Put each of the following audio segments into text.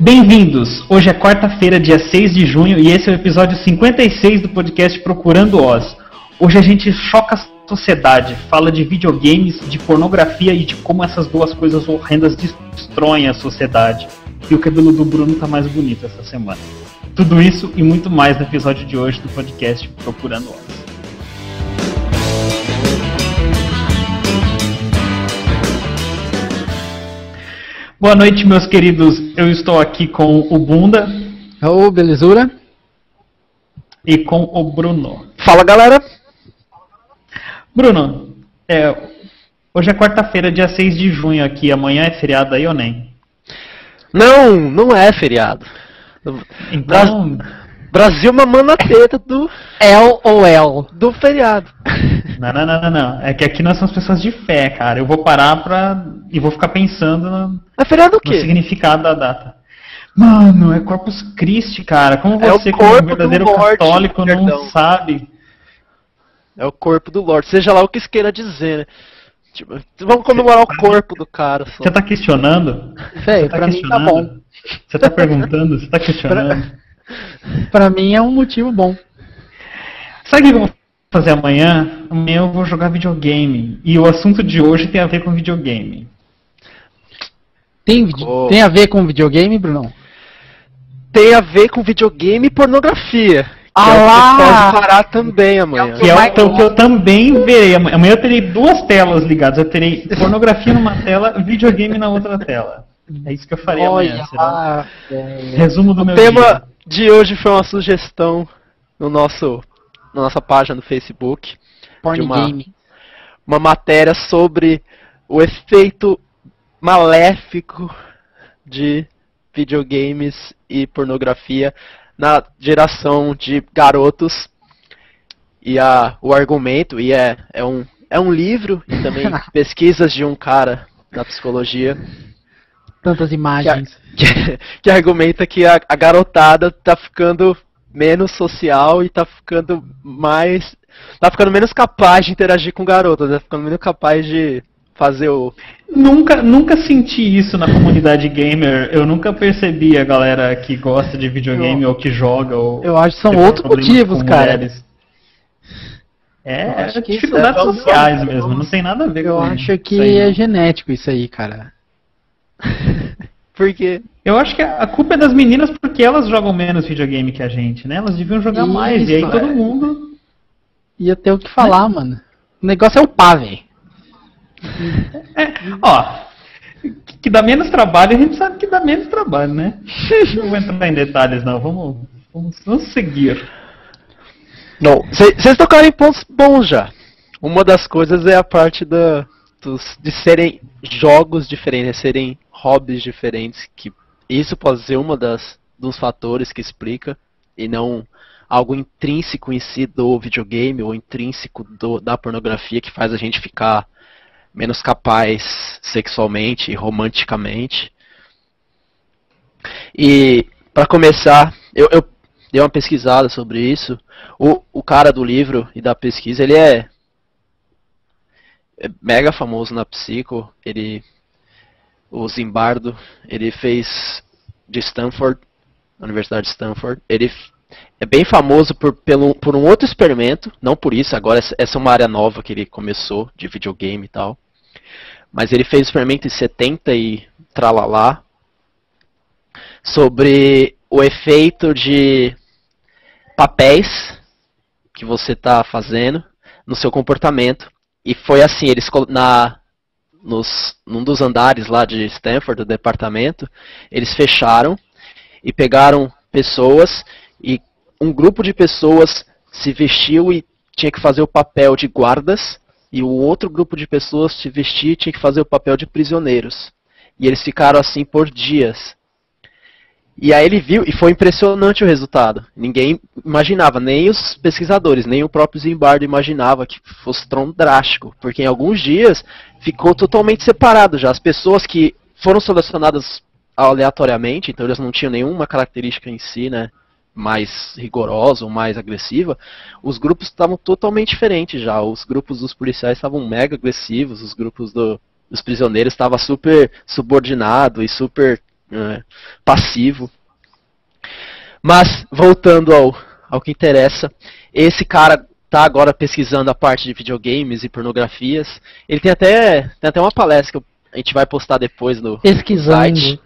Bem-vindos! Hoje é quarta-feira, dia 6 de junho, e esse é o episódio 56 do podcast Procurando Oz. Hoje a gente choca a sociedade, fala de videogames, de pornografia e de como essas duas coisas horrendas destroem a sociedade. E o cabelo do Bruno tá mais bonito essa semana. Tudo isso e muito mais no episódio de hoje do podcast Procurando Oz. Boa noite, meus queridos. Eu estou aqui com o Bunda. Ô, belezura. E com o Bruno. Fala, galera. Bruno, é, hoje é quarta-feira, dia 6 de junho aqui. Amanhã é feriado aí ou nem? Não, não é feriado. Então... Brasil mamando a teta do El ou El do feriado. Não, não, não, não, não. É que aqui nós somos pessoas de fé, cara. Eu vou parar pra. e vou ficar pensando no, é feriado o quê? no significado da data. Mano, é Corpus Christi, cara. Como é você, como um verdadeiro católico, Lorde, não sabe? É o corpo do Lorde. Seja lá o que isso queira dizer, né? Tipo, vamos comemorar o corpo do cara. Só. Você tá questionando? Véi, tá pra questionando? mim tá bom. Você tá perguntando? Você tá questionando? pra mim é um motivo bom. Sabe o que eu vou fazer amanhã? Amanhã eu vou jogar videogame. E o assunto de hoje tem a ver com videogame. Tem, oh. tem a ver com videogame, Bruno? Tem a ver com videogame e pornografia. Ah é lá! pode parar também amanhã. Que é o que, que eu também verei. Amanhã eu terei duas telas ligadas. Eu terei pornografia numa tela, videogame na outra tela. É isso que eu farei Olha, amanhã. Será? É... Resumo do o meu tema dia. de hoje foi uma sugestão no nosso, na nossa página no Facebook. Porn uma, game. Uma matéria sobre o efeito maléfico de videogames e pornografia na geração de garotos. E a, o argumento, e é, é, um, é um livro e também pesquisas de um cara da psicologia. Tantas imagens. Que, que, que argumenta que a, a garotada tá ficando menos social e tá ficando mais. tá ficando menos capaz de interagir com garotas, tá ficando menos capaz de fazer o. Nunca, nunca senti isso na comunidade gamer. Eu nunca percebi a galera que gosta de videogame eu, ou que joga. Ou eu acho que são outros motivos, cara. Mulheres. É, é dificuldades é sociais mesmo, não tem nada a ver eu com Eu acho que é genético isso aí, cara. Por quê? Eu acho que a culpa é das meninas porque elas jogam menos videogame que a gente, né? Elas deviam jogar isso, mais. E aí todo mundo. Ia ter o que falar, mano. O negócio é o pá, velho. É, ó, que dá menos trabalho, a gente sabe que dá menos trabalho, né? Não vou entrar em detalhes, não. Vamos, vamos, vamos seguir. Não, vocês tocaram em pontos bons já. Uma das coisas é a parte da, de serem jogos diferentes, serem hobbies diferentes, que isso pode ser uma das dos fatores que explica e não algo intrínseco em si do videogame ou intrínseco do, da pornografia que faz a gente ficar menos capaz sexualmente e romanticamente. E para começar, eu, eu, dei uma pesquisada sobre isso. O, o cara do livro e da pesquisa, ele é, é mega famoso na psico. Ele, o Zimbardo, ele fez de Stanford, Universidade de Stanford. Ele é bem famoso por, pelo, por um outro experimento, não por isso, agora essa é uma área nova que ele começou, de videogame e tal. Mas ele fez o experimento em 70 e tralalá, sobre o efeito de papéis que você está fazendo no seu comportamento. E foi assim, eles na nos, num dos andares lá de Stanford, do departamento, eles fecharam e pegaram pessoas e um grupo de pessoas se vestiu e tinha que fazer o papel de guardas e o outro grupo de pessoas se vestia e tinha que fazer o papel de prisioneiros. E eles ficaram assim por dias. E aí ele viu, e foi impressionante o resultado. Ninguém imaginava, nem os pesquisadores, nem o próprio Zimbardo imaginava que fosse tão drástico, porque em alguns dias ficou totalmente separado já. As pessoas que foram selecionadas aleatoriamente, então eles não tinham nenhuma característica em si, né, mais rigorosa ou mais agressiva, os grupos estavam totalmente diferentes já. Os grupos dos policiais estavam mega agressivos, os grupos do, dos prisioneiros estavam super subordinados e super é, passivo. Mas, voltando ao, ao que interessa, esse cara tá agora pesquisando a parte de videogames e pornografias. Ele tem até, tem até uma palestra que a gente vai postar depois no, Pesquisando. site.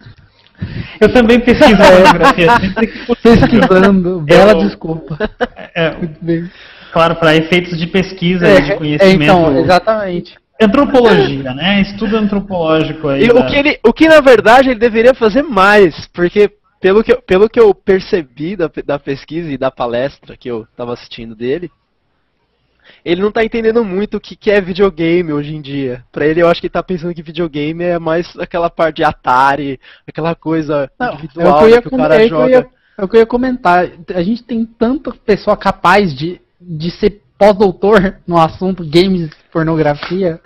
Eu também pesquiso pornografia. Pesquisando. Bela Eu- desculpa. É, Muito bem. claro, para efeitos de pesquisa e de É, conhecimento. então, exatamente. Antropologia, né? Estudo antropológico aí. E da- o que, ele, o que na verdade ele deveria fazer mais, porque pelo que, eu- pelo que eu percebi da, da pesquisa e da palestra que eu estava assistindo dele, ele não tá entendendo muito o que, que é videogame hoje em dia. Pra ele, eu acho que ele tá pensando que videogame é mais aquela parte de Atari, aquela coisa Não, é individual o que eu ia, que o cara é que eu joga. ia- é o que eu ia comentar. A gente tem tanta pessoa capaz de, de ser pós-doutor no assunto games e pornografia.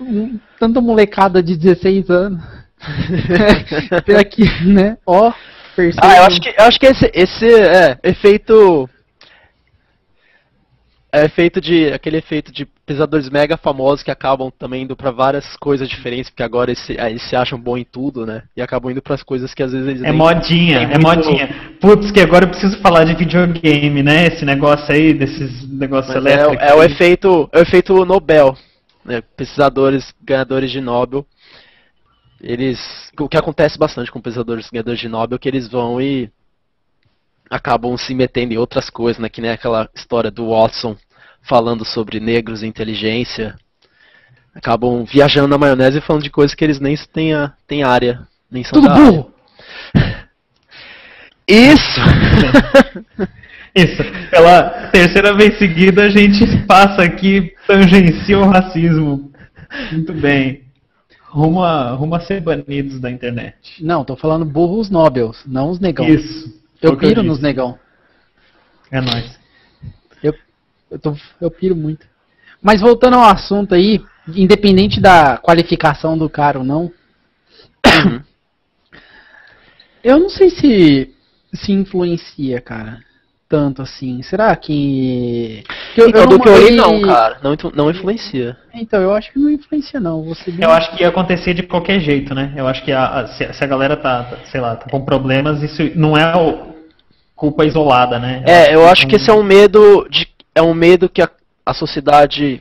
Um- Tanta molecada de 16 anos. Aqui, né? Ó. Ah, eu acho que, eu acho que esse, esse é efeito. É efeito de. aquele efeito de pesadores mega famosos que acabam também indo pra várias coisas diferentes, porque agora eles, se- eles se acham bom em tudo, né? E acabam indo pras coisas que às vezes eles É nem- modinha, é muito- modinha. Putz, que agora eu preciso falar de videogame, né? Esse negócio aí, desses negócios é, elétricos. é o aí. efeito. É o efeito Nobel. Né? Pesquisadores ganhadores de Nobel. Eles. O que acontece bastante com pesquisadores ganhadores de Nobel é que eles vão e acabam se metendo em outras coisas, né? Que nem aquela história do Watson falando sobre negros e inteligência. Acabam viajando na maionese e falando de coisas que eles nem têm, a, têm área, nem são Tudo da área. burro. Isso! Isso. Pela terceira vez seguida a gente passa aqui, tangencia o racismo. Muito bem. Rumo a, rumo a ser banidos da internet. Não, tô falando burros Nobels, não os negão. Isso. Eu Foi o que eu piro nos negão. É nóis. Eu, tô, eu piro muito. Mas voltando ao assunto aí, independente da qualificação do cara ou não, Uhum. eu não sei se se influencia, cara. Tanto assim. Será que. que eu, Então, eu do que eu li, não, cara. Não, não influencia. Então, eu acho que não influencia, não. Bem- Eu acho que ia acontecer de qualquer jeito, né? Eu acho que a, a- se, se a galera tá, tá, sei lá, tá com problemas, isso não é o- culpa isolada, né? É, eu acho que são- esse é um medo de é um medo que a, a sociedade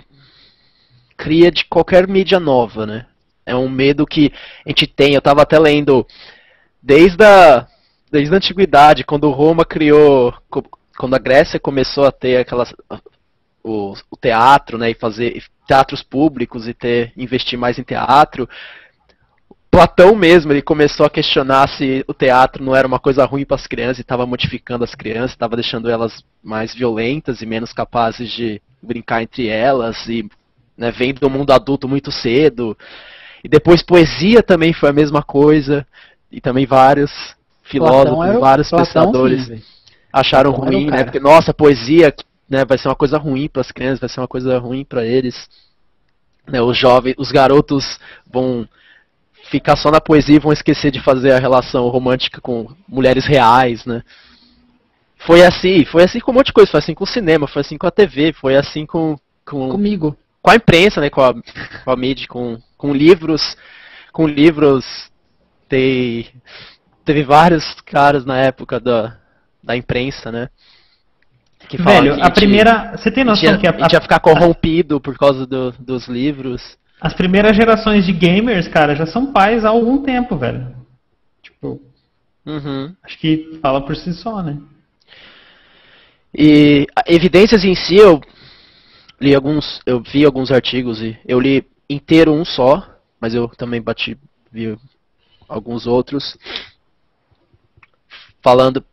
cria de qualquer mídia nova, né? É um medo que a gente tem. Eu tava até lendo desde a desde a antiguidade, quando Roma criou, quando a Grécia começou a ter aquelas o, o teatro, né, e fazer teatros públicos e ter investir mais em teatro. Platão mesmo, ele começou a questionar se o teatro não era uma coisa ruim para as crianças e estava modificando as crianças, estava deixando elas mais violentas e menos capazes de brincar entre elas e né, vem do mundo adulto muito cedo. E depois poesia também foi a mesma coisa e também vários filósofos, era o- vários Platão, pensadores sim, acharam Platão o ruim, né? Porque nossa, poesia, né, vai ser uma coisa ruim para as crianças, vai ser uma coisa ruim para eles. Né, os jovens, os garotos vão ficar só na poesia e vão esquecer de fazer a relação romântica com mulheres reais, né? Foi assim, foi assim com um monte de coisa, foi assim com o cinema, foi assim com a TV, foi assim com com, Comigo. com a imprensa, né, com a, com a mídia, com, com livros, com livros, tem, teve vários caras na época da, da imprensa, né, Velho, a primeira. Você tem noção ia, que a, a gente ia ficar corrompido por causa do- dos livros. As primeiras gerações de gamers, cara, já são pais há algum tempo, velho. Tipo, Uhum. acho que fala por si só, né? E evidências em si, eu li alguns, eu vi alguns artigos e eu li inteiro um só, mas eu também bati, vi alguns outros falando,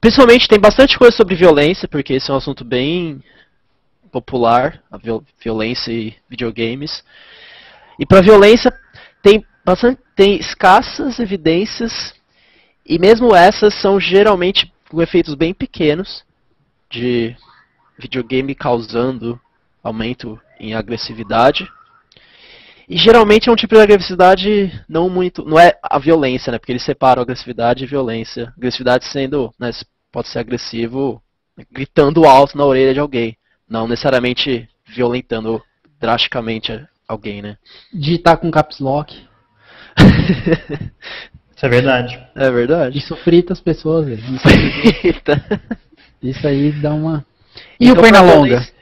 principalmente tem bastante coisa sobre violência, porque esse é um assunto bem popular, a viol- violência e videogames. E para violência tem bastante, tem escassas evidências e mesmo essas são geralmente com efeitos bem pequenos de videogame causando aumento em agressividade. E geralmente é um tipo de agressividade não muito. Não é a violência, né? Porque eles separam agressividade e violência. Agressividade sendo. Né, pode ser agressivo gritando alto na orelha de alguém. Não necessariamente violentando drasticamente alguém, né? Digitar com caps lock. Isso é verdade. É verdade. Isso frita as pessoas, velho. Isso, Eita. isso aí dá uma. E Então, o perna pra longa? violência-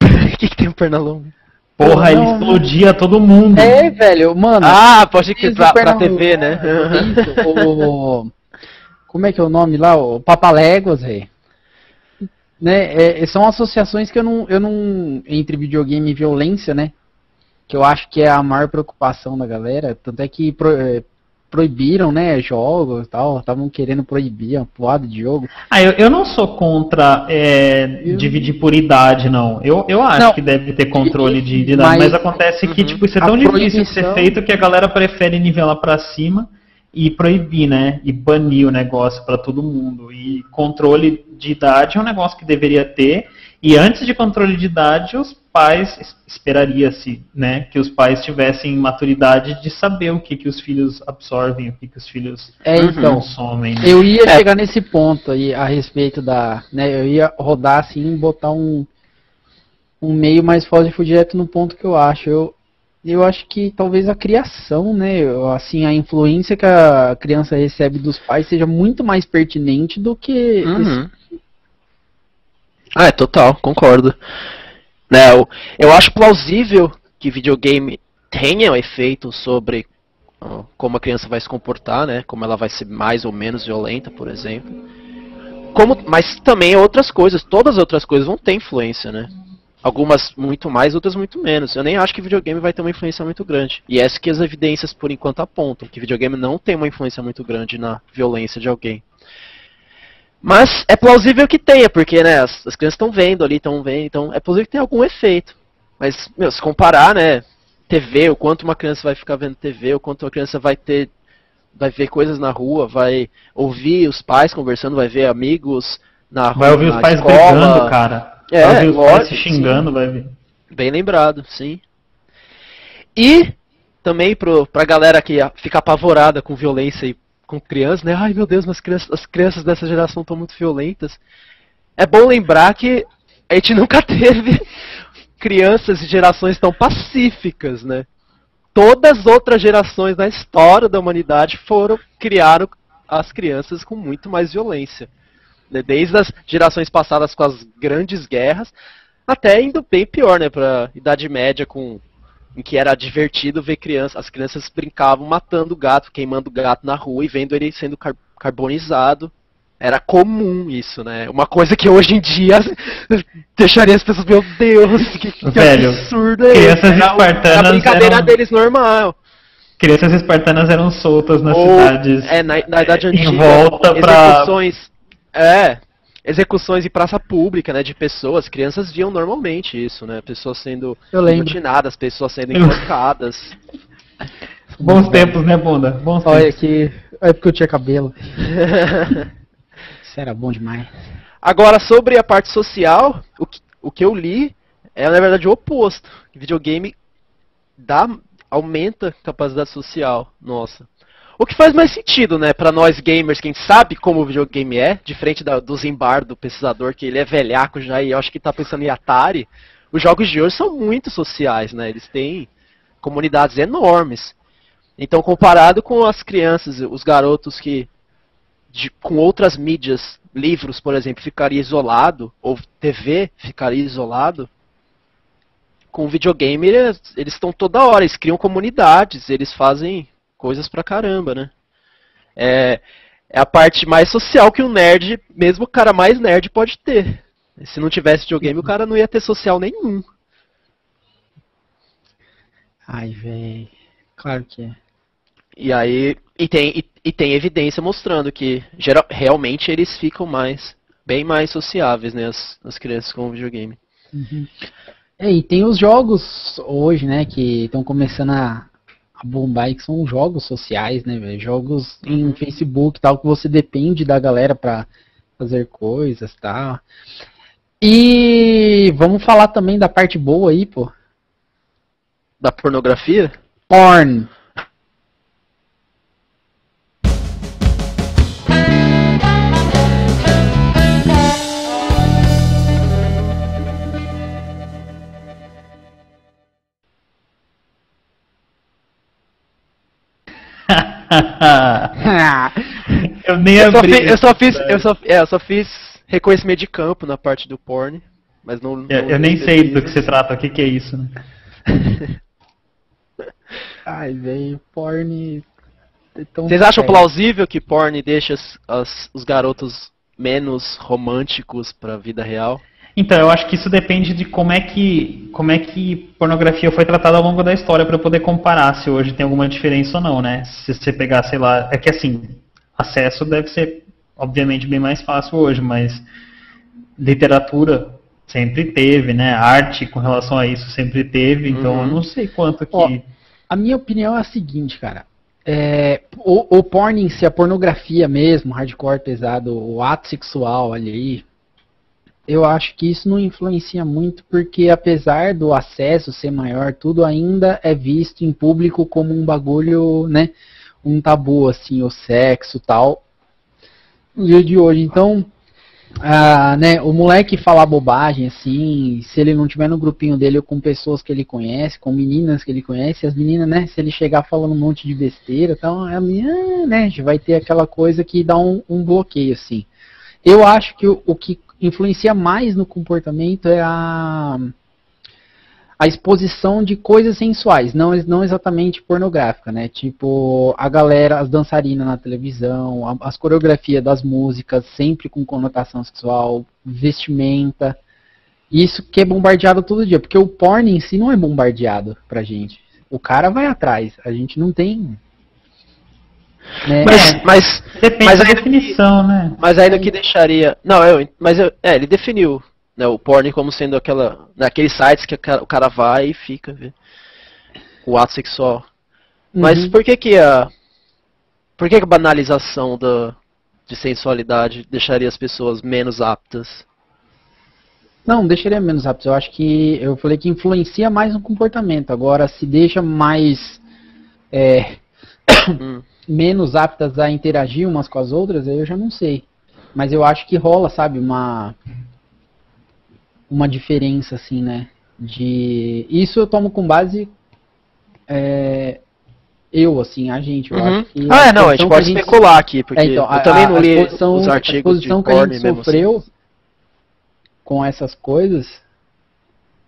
O que, que tem o perna longa? Porra, ele Não, explodia todo mundo. É, velho, mano. Ah, pode que pra, pra TV, né? Isso, o... Como é que é o nome lá? O Papaléguas, velho. Né, é- são associações que eu não, eu não. Entre videogame e violência, né? Que eu acho que é a maior preocupação da galera. Tanto é que pro- é, proibiram, né? Jogos e tal. Estavam querendo proibir uma poada de jogo. Ah, eu, eu não sou contra é, Eu- dividir por idade, não. Eu, eu acho Não. que deve ter controle de, de idade, Mas- mas, acontece que Uhum. tipo, isso é A tão difícil de ser proibição- feito que a galera prefere nivelar pra cima e proibir, né? E banir o negócio pra todo mundo. E controle de idade é um negócio que deveria ter. E antes de controle de idade, os pais, es- esperaria-se, né? Que os pais tivessem maturidade de saber o que, que os filhos absorvem, o que, que os filhos É, Uhum. então. consomem. né? Eu ia É. chegar nesse ponto aí a respeito da. Né, eu ia rodar assim e botar um, um meio mais forte e fui direto no ponto que eu acho. Eu, eu acho que talvez a criação, né? Assim, a influência que a criança recebe dos pais seja muito mais pertinente do que. esse- Uhum. Ah, é total, concordo. Né, eu, eu acho plausível que videogame tenha um efeito sobre como a criança vai se comportar, né? Como ela vai ser mais ou menos violenta, por exemplo. Como, mas também outras coisas, todas as outras coisas vão ter influência, né? Algumas muito mais, outras muito menos. Eu nem acho que videogame vai ter uma influência muito grande. E essa que as evidências por enquanto apontam, que videogame não tem uma influência muito grande na violência de alguém. Mas é plausível que tenha, porque né, as, as crianças estão vendo ali, estão vendo, então é plausível que tenha algum efeito. Mas, meu, se comparar, né, TV, o quanto uma criança vai ficar vendo TV, o quanto a criança vai ter, vai ver coisas na rua, vai ouvir os pais conversando, vai ver amigos na rua, Vai ouvir os pais escola. brigando, cara. É, vai os pais lógico, se xingando, vai ver. Bem lembrado, sim. E também pro, pra galera que fica apavorada com violência e com crianças, né? Ai meu Deus, mas crianças, as crianças dessa geração estão muito violentas. É bom lembrar que a gente nunca teve crianças e gerações tão pacíficas, né? Todas as outras gerações da história da humanidade foram criaram as crianças com muito mais violência. Né? Desde as gerações passadas com as grandes guerras, até indo bem pior, né, pra Idade Média, com, em que era divertido ver crianças, as crianças brincavam matando o gato, queimando o gato na rua e vendo ele sendo car- carbonizado. Era comum isso, né? Uma coisa que hoje em dia deixaria as pessoas, meu Deus, que, que Velho, absurdo é crianças esse? Era, espartanas a brincadeira eram- deles normal. Crianças espartanas eram soltas nas Ou, cidades. é, na, na Idade em Antiga, volta pra- execuções, é, execuções em praça pública, né, de pessoas, crianças viam normalmente isso, né, pessoas sendo mutinadas, pessoas sendo enforcadas. Bons tempos, né, bunda? Bons Olha tempos. que. É porque eu tinha cabelo. Isso era bom demais. Agora, sobre a parte social, o que, o que eu li é, na verdade, o oposto. Videogame dá, aumenta a capacidade social nossa. O que faz mais sentido, né, pra nós gamers, quem sabe como o videogame é, diferente da, do Zimbar, do pesquisador, que ele é velhaco já e eu acho que tá pensando em Atari, os jogos de hoje são muito sociais, né, eles têm comunidades enormes. Então, comparado com as crianças, os garotos que de- com outras mídias, livros, por exemplo, ficaria isolado, ou TV ficaria isolado, com o videogame eles estão toda hora, eles criam comunidades, eles fazem coisas pra caramba, né? É, é a parte mais social que o nerd, mesmo o cara mais nerd, pode ter. Se não tivesse videogame, o cara não ia ter social nenhum. Ai, velho. Claro que é. E aí, e tem, e, e tem evidência mostrando que geral, realmente eles ficam mais, bem mais sociáveis, né, as, as crianças com videogame. É, e tem os jogos hoje, né, que estão começando a, a bombar, que são jogos sociais, né, velho? Jogos em Facebook e tal, que você depende da galera pra fazer coisas e tal. E vamos falar também da parte boa aí, pô. Da pornografia? Porn. eu nem Eu só, abri. fi- eu só fiz, eu só, é, eu só fiz reconhecimento de campo na parte do porn, mas não. Eu, não eu nem dei sei do que se trata, o que, que é isso, né? Ai, velho, porn. é Vocês acham plausível que porn deixa as- as- os garotos menos românticos pra vida real? Então, eu acho que isso depende de como é que como é que pornografia foi tratada ao longo da história para poder comparar se hoje tem alguma diferença ou não, né? Se você pegar, sei lá, é que assim, acesso deve ser obviamente bem mais fácil hoje, mas literatura sempre teve, né? Arte com relação a isso sempre teve, então Uhum. eu não sei quanto que Ó, A minha opinião é a seguinte, cara. É, o, o porn em si, a pornografia mesmo, hardcore pesado, o ato sexual ali, eu acho que isso não influencia muito, porque apesar do acesso ser maior, tudo ainda é visto em público como um bagulho, né? Um tabu, assim, o sexo tal. No dia de hoje. Então, ah, né, o moleque falar bobagem, assim, se ele não tiver no grupinho dele ou com pessoas que ele conhece, com meninas que ele conhece, as meninas, né, se ele chegar falando um monte de besteira, então a menina, né, vai ter aquela coisa que dá um, um bloqueio, assim. Eu acho que o, o que influencia mais no comportamento é a a exposição de coisas sensuais, não, não exatamente pornográfica, né? Tipo, a galera, as dançarinas na televisão, a- as coreografias das músicas, sempre com conotação sexual, vestimenta. Isso que é bombardeado todo dia, porque o porn em si não é bombardeado pra gente. O cara vai atrás, a gente não tem. Né? Mas, mas, depende mas da definição, né? mas ainda que deixaria. Não, eu, mas eu, é, ele definiu né, o porn como sendo aquela. Naqueles sites que o cara, vai e fica vê, o ato sexual. Mas Uhum. por que que a. Por que, que a banalização da, de sensualidade deixaria as pessoas menos aptas? Não, deixaria menos rápido. Eu acho que eu falei que influencia mais no comportamento. Agora, se deixa mais é. Menos aptas a interagir umas com as outras, aí eu já não sei. Mas eu acho que rola, sabe, uma uma diferença assim, né? De isso eu tomo com base é, eu assim, a gente. Eu Uhum. acho que Ah, é, não, a gente pode que especular aqui, porque é, então, eu também não a li exposição- os a artigos de exposição que a gente assim. sofreu com essas coisas,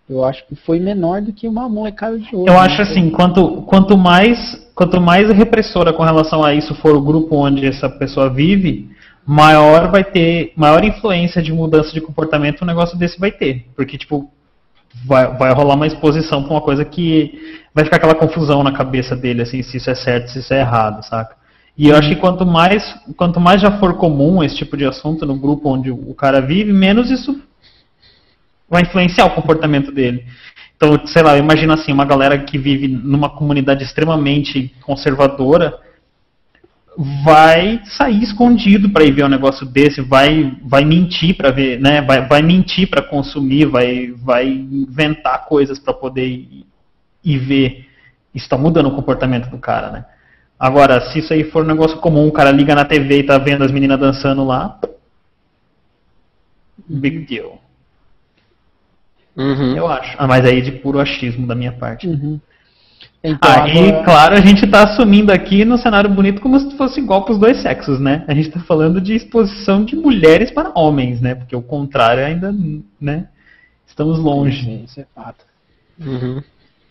eu acho que foi menor do que uma molecada de hoje. Eu né? acho assim, quanto, quanto mais quanto mais repressora com relação a isso for o grupo onde essa pessoa vive, maior vai ter, maior influência de mudança de comportamento um negócio desse vai ter. Porque, tipo, vai, vai rolar uma exposição pra uma coisa que vai ficar aquela confusão na cabeça dele, assim, se isso é certo, se isso é errado, saca? E eu acho que quanto mais, quanto mais já for comum esse tipo de assunto no grupo onde o cara vive, menos isso vai influenciar o comportamento dele. Então, sei lá, eu imagino assim, uma galera que vive numa comunidade extremamente conservadora vai sair escondido para ir ver um negócio desse, vai vai mentir para ver, né? Vai, vai mentir para consumir, vai vai inventar coisas para poder ir, ir ver. Está mudando o comportamento do cara, né? Agora, se isso aí for um negócio comum, o cara liga na TV e tá vendo as meninas dançando lá, big deal. Uhum. Eu acho. Ah, mas aí de puro achismo da minha parte. Uhum. Então, Aí, agora- claro, a gente tá assumindo aqui no cenário bonito como se fosse igual pros dois sexos, né? A gente tá falando de exposição de mulheres para homens, né? Porque o contrário ainda, né? Estamos longe. Isso é fato. Uhum.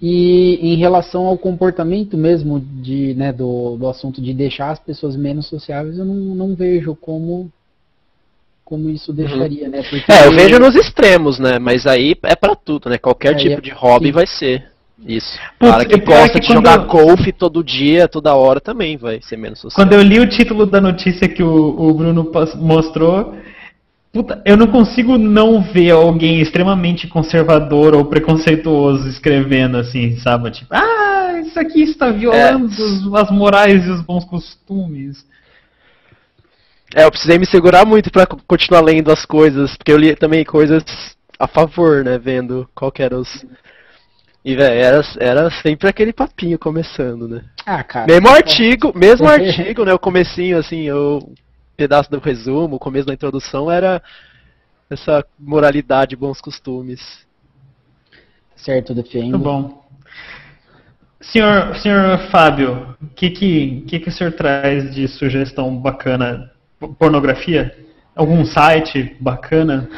E em relação ao comportamento mesmo de, né, do, do assunto de deixar as pessoas menos sociáveis, eu não, não vejo como como isso deixaria, né? Porque É, eu vejo nos extremos, né? Mas aí é pra tudo, né? Qualquer Aí tipo é- de hobby sim. vai ser. Isso. Putz, cara que é gosta que de jogar quando- golfe todo dia, toda hora, também vai ser menos social. Quando eu li o título da notícia que o, o Bruno mostrou, puta, eu não consigo não ver alguém extremamente conservador ou preconceituoso escrevendo assim, sabe? Tipo, ah, isso aqui está violando os- as morais e os bons costumes. É, eu precisei me segurar muito pra co- continuar lendo as coisas, porque eu li também coisas a favor, né? Vendo qual que eram os. E, velho, era, era sempre aquele papinho começando, né? Ah, cara. Mesmo artigo, mesmo artigo, né? O comecinho, assim, o pedaço do resumo, o começo da introdução era essa moralidade, bons costumes. Certo, defendo. Muito bom. Senhor, senhor Fábio, o que, que, que, que o senhor traz de sugestão bacana? Pornografia? Algum site bacana?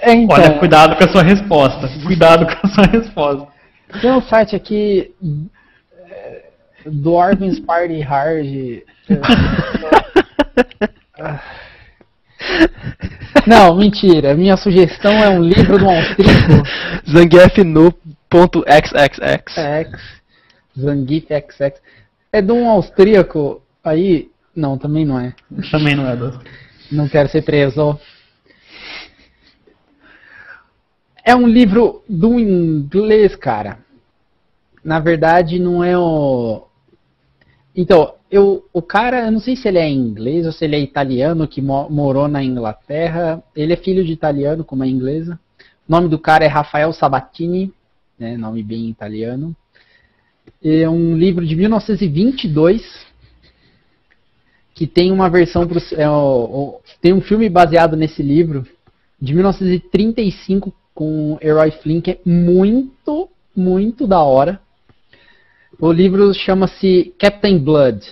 É, então, Olha, cuidado com a sua resposta. Cuidado com a sua resposta. Tem um site aqui é, do Party Hard. Não, mentira. Minha sugestão é um livro do austríaco. Zangiefnu.xxx. X. Zangief XX. É de um austríaco. Aí. Não, também não é. Também não é do. Não quero ser preso. É um livro do inglês, cara. Na verdade, não é o. Então, eu, o cara, eu não sei se ele é inglês ou se ele é italiano que mo morou na Inglaterra. Ele é filho de italiano, como é inglesa. O nome do cara é Rafael Sabatini, né, nome bem italiano. É um livro de 1922 que tem uma versão pro, é, o, o, tem um filme baseado nesse livro de 1935 com Errol Flynn que é muito muito da hora. O livro chama-se Captain Blood.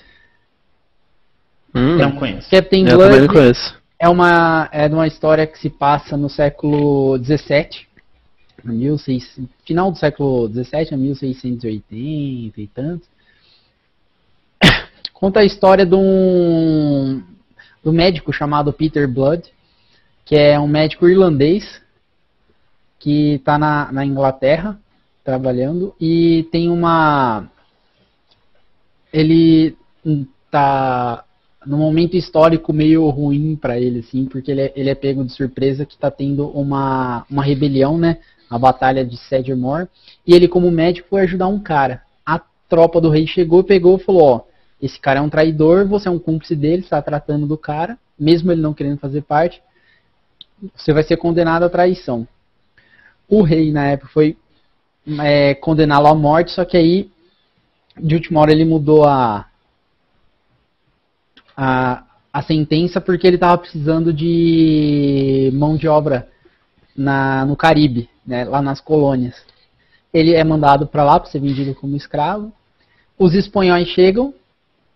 Hum, Não conheço. Captain eu também não Blood conheço. é uma é de uma história que se passa no século 17, no 1600, final do século 17 a 1680 e tanto. Conta a história de um do médico chamado Peter Blood, que é um médico irlandês que está na, na Inglaterra trabalhando e tem uma ele tá num momento histórico meio ruim para ele assim, porque ele é, ele é pego de surpresa que está tendo uma uma rebelião, né, a batalha de Sedgemoor, e ele como médico foi ajudar um cara. A tropa do rei chegou, pegou e falou, ó, esse cara é um traidor, você é um cúmplice dele, está tratando do cara, mesmo ele não querendo fazer parte, você vai ser condenado à traição. O rei na época foi é, condená-lo à morte, só que aí de última hora ele mudou a a, a sentença porque ele estava precisando de mão de obra na, no Caribe, né, lá nas colônias. Ele é mandado para lá para ser vendido como escravo. Os espanhóis chegam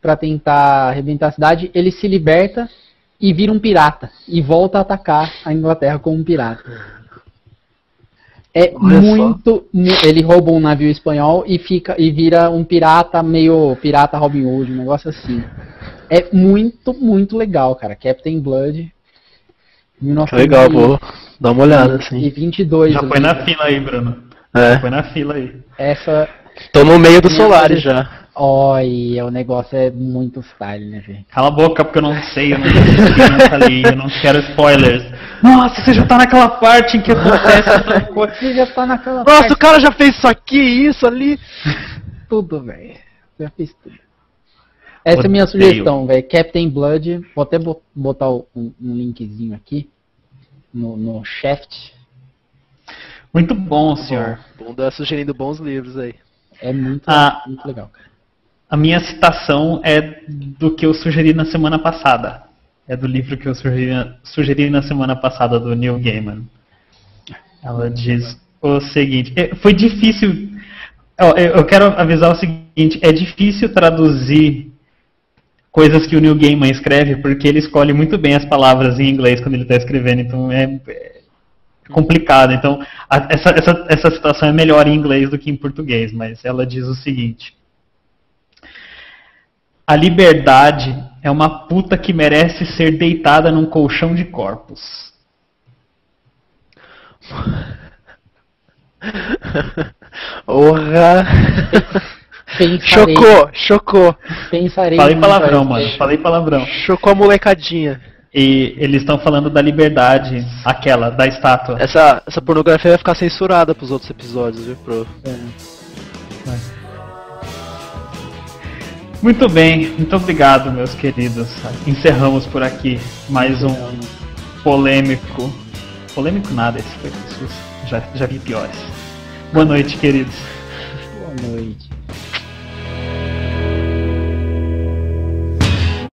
para tentar arrebentar a cidade, ele se liberta e vira um pirata e volta a atacar a Inglaterra como um pirata. É Olha muito, mu- ele rouba um navio espanhol e fica e vira um pirata meio pirata Robin Hood, um negócio assim. É muito, muito legal, cara. Captain Blood. Que legal, vou dar uma olhada, E assim. 22. Já foi na fila aí, Bruno. É. Foi na fila aí. Essa. Tô no meio do Solaris já. Olha, o negócio é muito style, né, gente? Cala a boca, porque eu não sei, eu não eu nunca li, eu não quero spoilers. Nossa, você já tá naquela parte em que acontece outra coisa. Você já tá naquela Nossa, parte o cara já fez isso aqui, isso ali. tudo, velho. Já fiz tudo. Essa é a minha Odeio. sugestão, velho. Captain Blood. Vou até bo- botar um, um linkzinho aqui no, no Shaft. Muito bom, senhor. Bunda sugerindo bons livros aí. É muito, Ah. muito legal, cara. A minha citação é do que eu sugeri na semana passada. É do livro que eu sugeri, sugeri na semana passada, do Neil Gaiman. Ela diz o seguinte: é, foi difícil. Eu quero avisar o seguinte: é difícil traduzir coisas que o Neil Gaiman escreve, porque ele escolhe muito bem as palavras em inglês quando ele está escrevendo, então é, é complicado. Então, essa, essa, essa citação é melhor em inglês do que em português, mas ela diz o seguinte. A liberdade é uma puta que merece ser deitada num colchão de corpos. Orra! Pensarei, Chocou, chocou. Pensarei Falei palavrão, mano. Falei palavrão. Chocou a molecadinha. E eles estão falando da liberdade, aquela, da estátua. Essa, essa pornografia vai ficar censurada pros outros episódios, viu, pro? Muito bem, muito obrigado, meus queridos. Encerramos por aqui mais um polêmico. Polêmico nada, esse foi isso. Já, já vi piores. Boa noite, queridos. Boa noite.